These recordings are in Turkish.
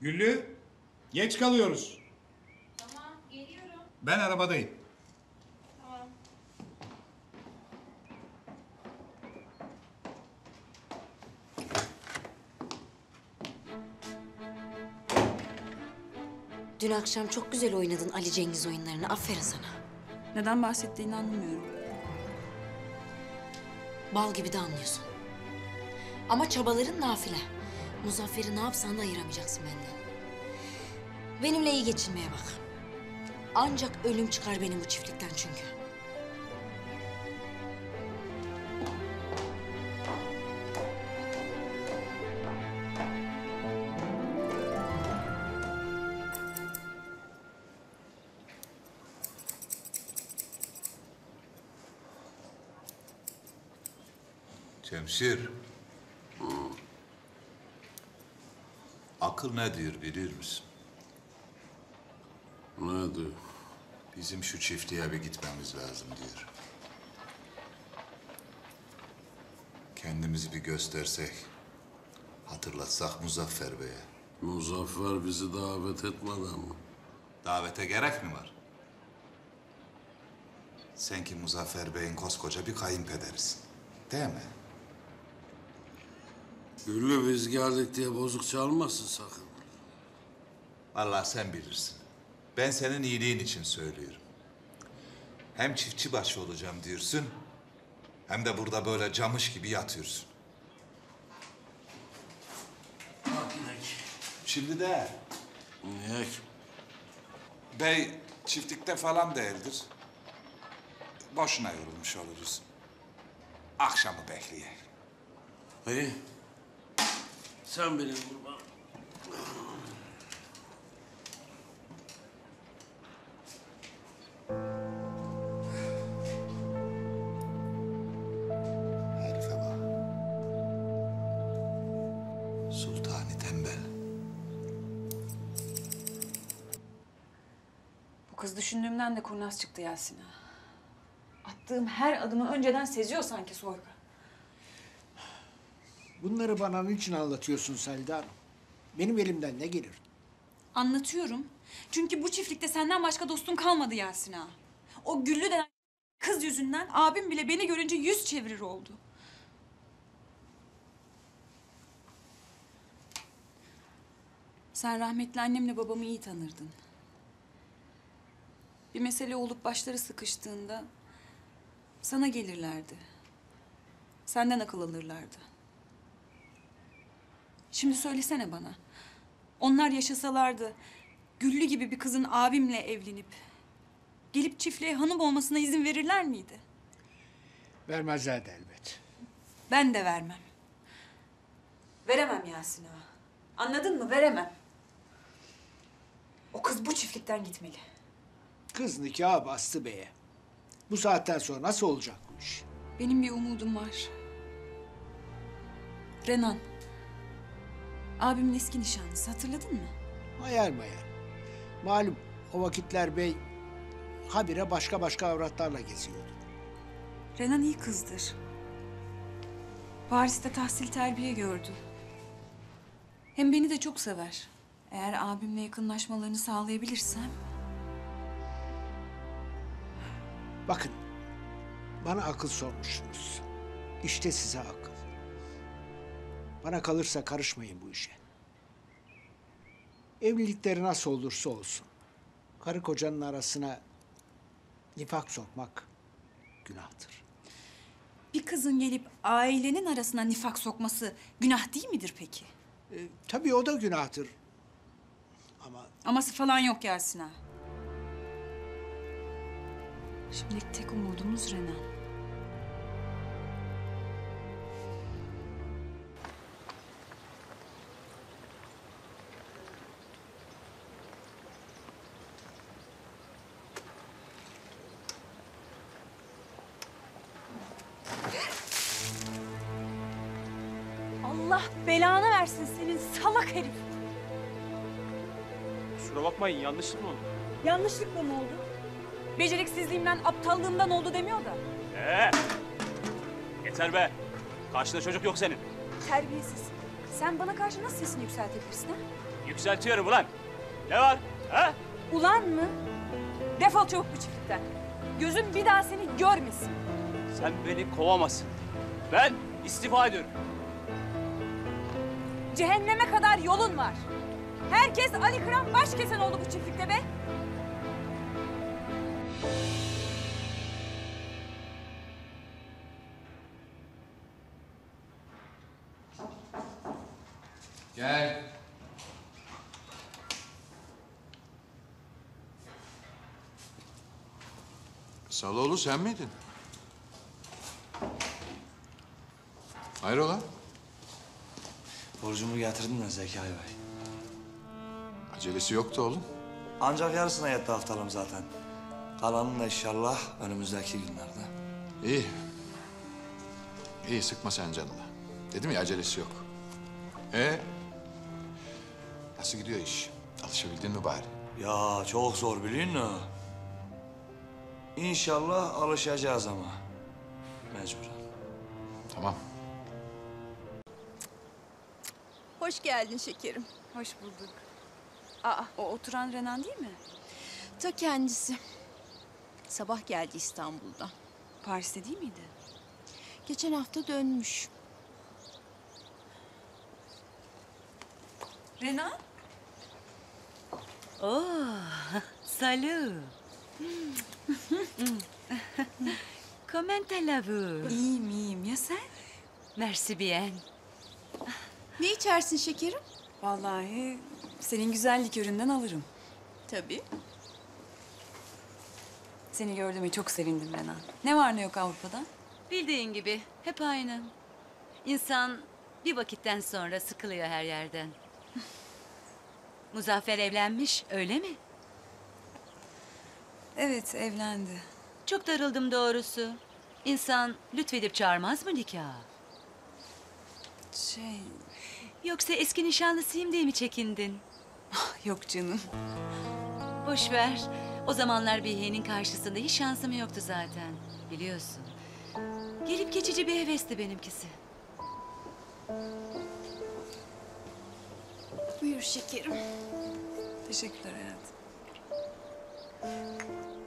Güllü, geç kalıyoruz. Tamam, geliyorum. Ben arabadayım. Tamam. Dün akşam çok güzel oynadın Ali Cengiz oyunlarını. Aferin sana. Neden bahsettiğini anlamıyorum. Bal gibi de anlıyorsun. Ama çabaların nafile. Muzaffer'i ne yapsan da ayıramayacaksın benden. Benimle iyi geçinmeye bak. Ancak ölüm çıkar benim bu çiftlikten çünkü. Cemşir. Akıl ne diyor bilir misin? Ne diyor? Bizim şu çiftliğe bir gitmemiz lazım diyor. Kendimizi bir göstersek, hatırlatsak Muzaffer Bey'e. Muzaffer bizi davet etmeden mi? Davete gerek mi var? Sen ki Muzaffer Bey'in koskoca bir kayınpederisin. Değil mi? Güllü biz geldik diye bozuk çalmasın sakın. Vallahi sen bilirsin. Ben senin iyiliğin için söylüyorum. Hem çiftçi başı olacağım diyorsun... ...hem de burada böyle camış gibi yatıyorsun. Şimdi de Niye ki? bey çiftlikte falan değildir. Boşuna yorulmuş oluruz. Akşamı bekleye. İyi. Sen benim kurban. Herife bak. Sultani tembel. Bu kız düşündüğümden de kurnaz çıktı Yasin ağa. Attığım her adımı önceden seziyor sanki Soyka. Bunları bana niçin anlatıyorsun Selda Hanım? Benim elimden ne gelir? Anlatıyorum. Çünkü bu çiftlikte senden başka dostun kalmadı Yasin ağa. O Güllü denen kız yüzünden abim bile beni görünce yüz çevirir oldu. Sen rahmetli annemle babamı iyi tanırdın. Bir mesele olup başları sıkıştığında sana gelirlerdi. Senden akıl alırlardı. Şimdi söylesene bana. Onlar yaşasalardı Güllü gibi bir kızın abimle evlenip gelip çiftliğe hanım olmasına izin verirler miydi? Vermezlerdi elbet. Ben de vermem. Veremem Yasin ağa. Anladın mı? Veremem. O kız bu çiftlikten gitmeli. Kız nikahı bastı beye. Bu saatten sonra nasıl olacak bu iş? Benim bir umudum var. Renan. Abimin eski nişanlısı hatırladın mı? Hayal mayal. Malum o vakitler bey habire başka başka avratlarla geziyordu. Renan iyi kızdır. Paris'te tahsil terbiye gördü. Hem beni de çok sever. Eğer abimle yakınlaşmalarını sağlayabilirsem... Bakın bana akıl sormuşsunuz. İşte size akıl. Bana kalırsa karışmayın bu işe. Evlilikleri nasıl olursa olsun. Karı kocanın arasına nifak sokmak günahtır. Bir kızın gelip ailenin arasına nifak sokması günah değil midir peki? E, tabii o da günahtır. Ama Aması falan yok Yasin ağa. Şimdilik tek umudumuz Renan. Allah belanı versin senin salak herif. Kusura bakmayın yanlışlık mı oldu? Yanlışlıkla mı oldu? Beceriksizliğimden, aptallığımdan oldu demiyor da. Ee, yeter be. Karşında çocuk yok senin. Terbiyesiz. Sen bana karşı nasıl sesini yükseltebilirsin ha? Yükseltiyorum ulan. Ne var? Ha? Ulan mı? Defol çabuk bu çiftlikten. Gözüm bir daha seni görmesin. Sen beni kovamazsın. Ben istifa ediyorum. Cehenneme kadar yolun var. Herkes Ali Kıran baş kesen oldu bu çiftlikte be. Gel. Saloğlu sen miydin? Hayrola? Borcumu getirdim de Zekai Bey. Acelesi yoktu oğlum. Ancak yarısına yetti haftalığım zaten. Kalanını da inşallah önümüzdeki günlerde. İyi. İyi sıkma sen canını. Dedim ya acelesi yok. E Nasıl gidiyor iş? Alışabildin mi bari? Ya çok zor biliyor musun? İnşallah alışacağız ama. Mecburen. Tamam. Hoş geldin şekerim. Hoş bulduk. Aa, o oturan Renan değil mi? Ta kendisi. Sabah geldi İstanbul'dan. Paris'te değil miydi? Geçen hafta dönmüş. Renan? Oh, salut. Comment allez-vous? İyiyim iyiyim. Ya sen? Merci bien. Ne içersin şekerim? Vallahi senin güzel liköründen alırım. Tabii. Seni gördüğüme çok sevindim Renan. Ne var ne yok Avrupa'da? Bildiğin gibi hep aynı. İnsan bir vakitten sonra sıkılıyor her yerden. Muzaffer evlenmiş, öyle mi? Evet evlendi. Çok darıldım doğrusu. İnsan lütfedip çağırmaz mı nikaha? Şey Yoksa eski nişanlısıyım diye mi çekindin? yok canım. Boş ver. O zamanlar Behiye'nin karşısında hiç şansım yoktu zaten. Biliyorsun. Gelip geçici bir hevesti benimkisi. Buyur şekerim. Teşekkürler hayatım.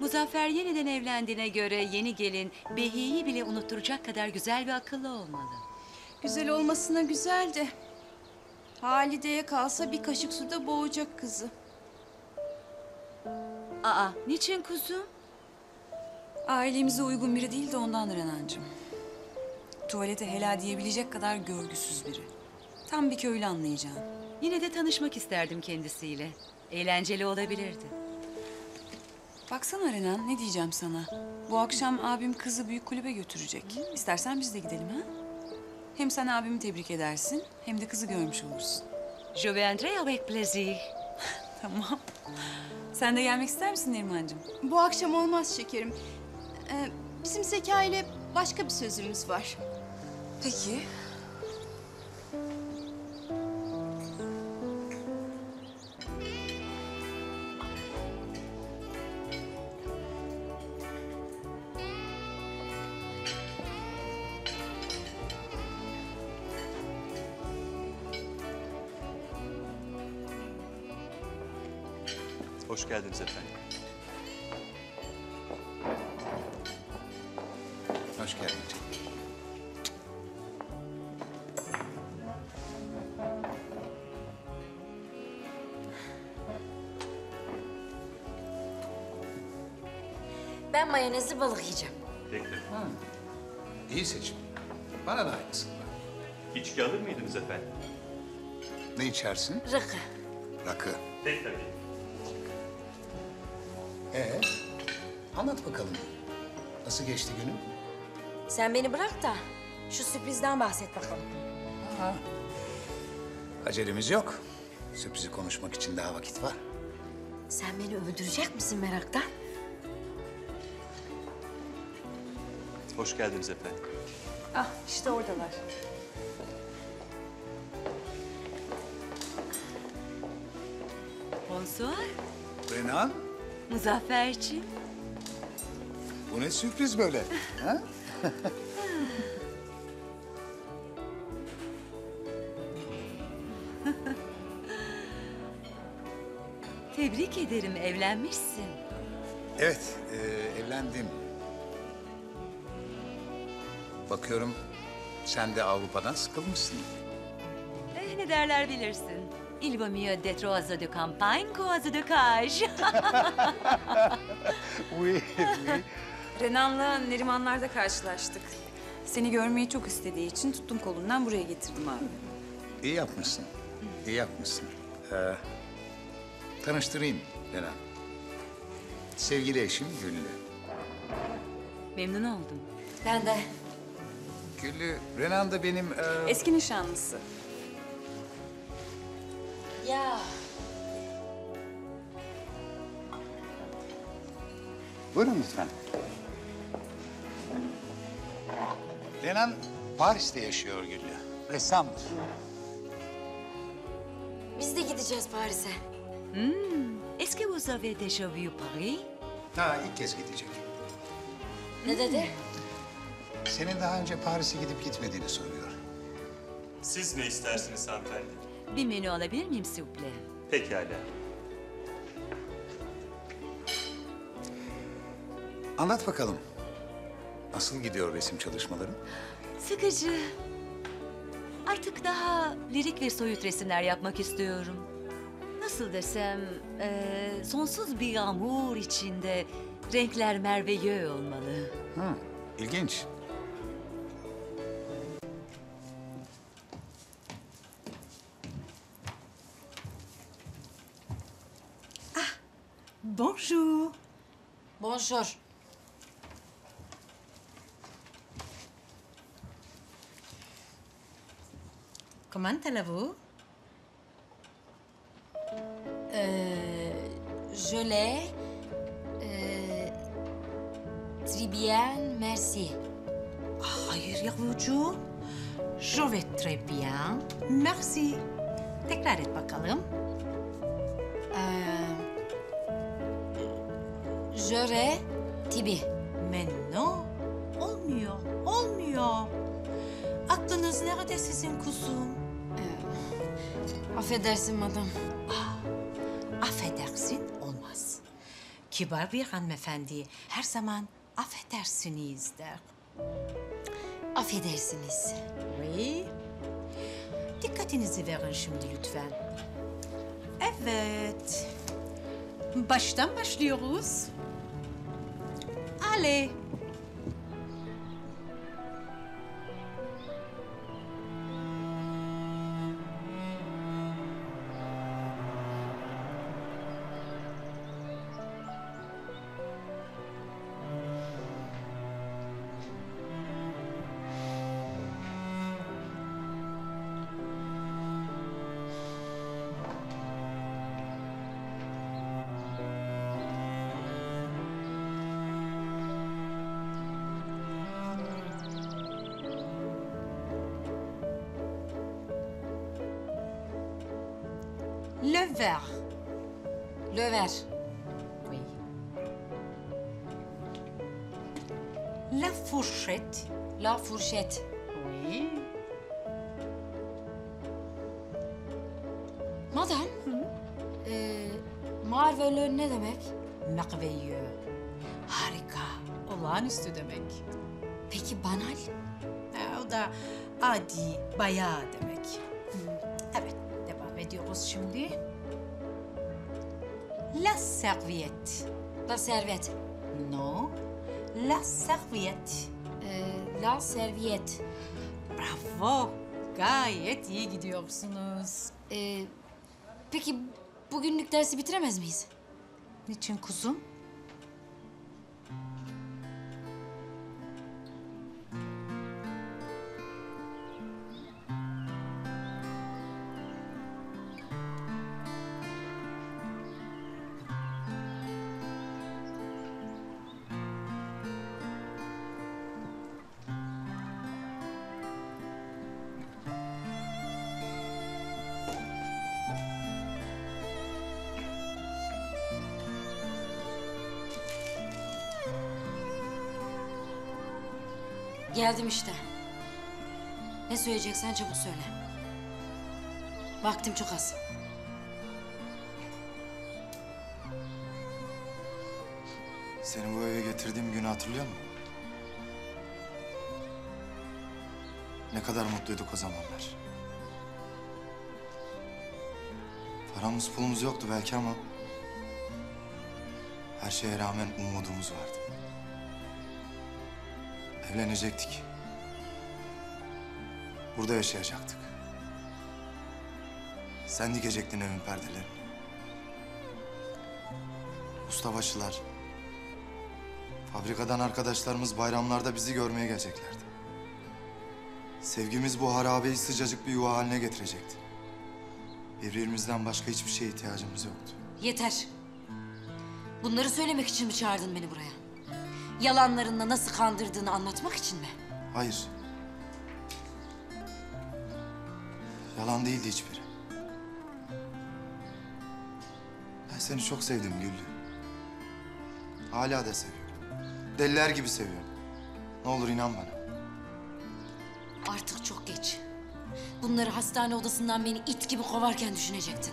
Muzaffer yeniden evlendiğine göre yeni gelin Behiye'yi bile unutturacak kadar güzel ve akıllı olmalı. Güzel olmasına güzel de. Halide'ye kalsa bir kaşık suda boğacak kızı. Aa, niçin kuzum? Ailemize uygun biri değil de ondan Renancığım. Tuvalete helal diyebilecek kadar görgüsüz biri. Tam bir köylü anlayacağın. Yine de tanışmak isterdim kendisiyle. Eğlenceli olabilirdi. Baksana Renan ne diyeceğim sana. Bu akşam abim kızı büyük kulübe götürecek. İstersen biz de gidelim ha? Hem sen abimi tebrik edersin hem de kızı görmüş olursun. Je viendrai avec plaisir. Tamam. Sen de gelmek ister misin Nerimancığım? Bu akşam olmaz şekerim. Ee, bizim Zekai ile başka bir sözümüz var. Peki. Geldiniz efendim. Hoş geldin. Ben mayonezli balık yiyeceğim. Bekle. İyi seçim. Bana da aynısını ver. İçki alır mıydınız efendim? Ne içersin? Rakı. Rakı. Tek tabii. Ee, anlat bakalım. Nasıl geçti günün? Sen beni bırak da şu sürprizden bahset bakalım. Acelemiz yok. Sürprizi konuşmak için daha vakit var. Sen beni öldürecek misin meraktan? Hoş geldiniz efendim. Ah işte oradalar. Bonsoir. Renan, Muzafferciğim. bu ne sürpriz böyle? Ha? tebrik ederim evlenmişsin. Evet, e, evlendim. Bakıyorum sen de Avrupa'dan sıkılmışsın. Eh, ne derler bilirsin. Il vaut mieux d'être oiseau de campagne qu'oiseau de cage. oui, Renan'la Nerimanlar'da karşılaştık. Seni görmeyi çok istediği için tuttum kolundan buraya getirdim abi. İyi yapmışsın, iyi yapmışsın. Ee, tanıştırayım Lena. Sevgili eşim Güllü. Memnun oldum. Ben de. Güllü, Renan da benim... e, Eski nişanlısı. Ya. Buyurun lütfen. Renan Paris'te yaşıyor Güllü. Ressamdır. Biz de gideceğiz Paris'e. Hmm. Est-ce que vous avez déjà vu Paris? Ha ilk kez gidecek. Ne dedi? Senin daha önce Paris'e gidip gitmediğini soruyor. Siz ne istersiniz hanımefendi? Bir menü alabilir miyim plaît? Pekala. Anlat bakalım. Nasıl gidiyor resim çalışmaların? Sıkıcı. Artık daha lirik ve soyut resimler yapmak istiyorum. Nasıl desem, eee, sonsuz bir yağmur içinde renkler merveilleux olmalı. Hı, ilginç. Comment allez-vous? Euh, je l'ai. Euh, très bien, merci. Hayır yavrucuğum. Je vais très bien. Merci. Tekrar et bakalım. J'aurais Tibi. Menno. Olmuyor, olmuyor. Aklınız nerede sizin kuzum? Affedersin madam. Affedersin olmaz. Kibar bir hanımefendi her zaman affedersiniz der. Affedersiniz. Oui. Dikkatinizi verin şimdi lütfen. Evet. Baştan başlıyoruz. Allez. Le verre. Oui. La fourchette. La fourchette. Oui. Madam. Ee, Marveleux ne demek? Merveilleux. Harika. Olağanüstü demek. Peki banal? Ha, o da adi, bayağı demek. Evet, devam ediyoruz şimdi. La serviette. La serviette. No. La serviette. Ee, la serviette. Bravo. Gayet iyi gidiyorsunuz. Ee, peki bugünlük dersi bitiremez miyiz? Niçin kuzum? Geldim işte. Ne söyleyeceksen çabuk söyle. Vaktim çok az. Seni bu eve getirdiğim günü hatırlıyor musun? Ne kadar mutluyduk o zamanlar. Paramız pulumuz yoktu belki ama... ...her şeye rağmen umudumuz vardı. Evlenecektik. Burada yaşayacaktık. Sen dikecektin evin perdelerini. Ustabaşılar, fabrikadan arkadaşlarımız bayramlarda bizi görmeye geleceklerdi. Sevgimiz bu harabeyi sıcacık bir yuva haline getirecekti. Birbirimizden başka hiçbir şeye ihtiyacımız yoktu. Yeter. Bunları söylemek için mi çağırdın beni buraya? Yalanlarınla nasıl kandırdığını anlatmak için mi? Hayır. Yalan değildi hiçbiri. Ben seni çok sevdim Güllü. Hala da seviyorum. Deliler gibi seviyorum. Ne olur inan bana. Artık çok geç. Bunları hastane odasından beni it gibi kovarken düşünecektin.